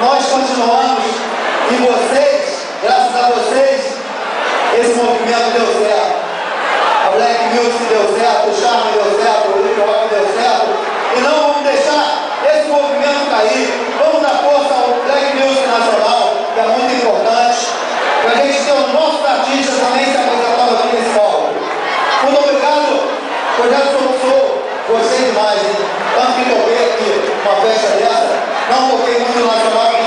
nós continuamos e vocês, graças a vocês, esse movimento deu certo. A Black Music deu certo, o Charme deu certo, o Hip Hop deu certo. E não vamos deixar esse movimento cair. Vamos dar força ao Black Music Nacional, que é muito importante, para a gente ter os nossos artistas também se apresentando aqui nesse palco. Muito obrigado, projeto é, Sou, gostei demais, hein? Tanto que toquei aqui uma festa dessa. Não foquei muito no nosso.